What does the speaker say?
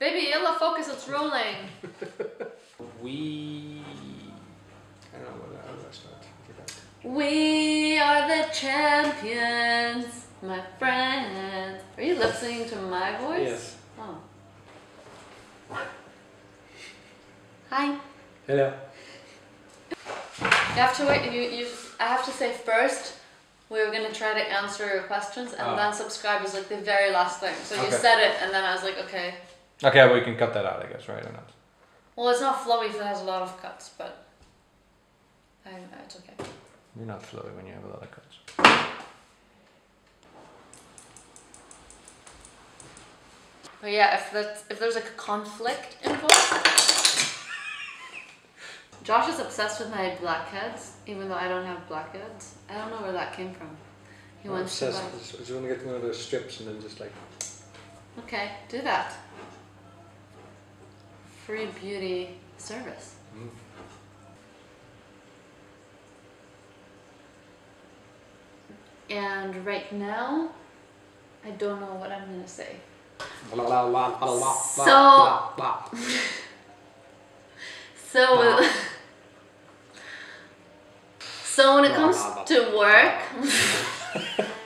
Baby, Illa, focus, it's rolling. we... I don't know what, I start? We are the champions, my friends. Are you lip singing to my voice? Yes. Oh. Hi. Hello. You have to wait. You, you, I have to say first, we were gonna try to answer your questions, and oh. then subscribe is like the very last thing. So okay. you said it, and then I was like, okay. Okay, well, we can cut that out, I guess, right? Or not? Well, it's not flowy if it has a lot of cuts, but I, it's okay. You're not flowy when you have a lot of cuts. But yeah, if that's if there's like a conflict involved. Josh is obsessed with my blackheads, even though I don't have blackheads. I don't know where that came from. He I'm wants to obsessed. buy. I just- I just want to get one of those strips and then just like. Okay, do that. Free beauty service. Mm. And right now, I don't know what I'm gonna say. So-. So, so when it comes to work,